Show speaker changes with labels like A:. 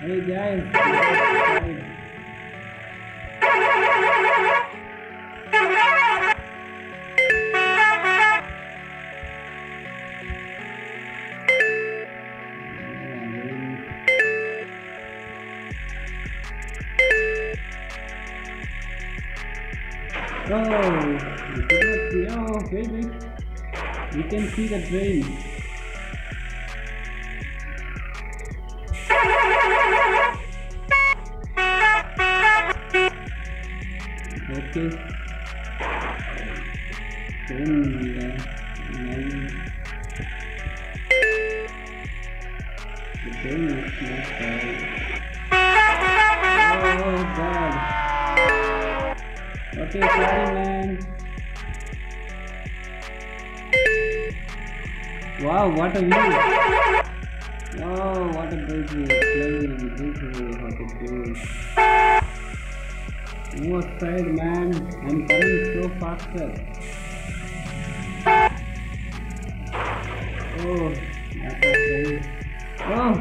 A: Hey guys. Oh. Oh. You can see the train. Okay. Train, yeah. Nine. The train is not bad. Oh, God. Okay, sorry, man. Wow, what a view! Wow, what a great view! Playing beautiful, what a view! Move aside, man. I'm coming so faster. Oh, what a great! Oh,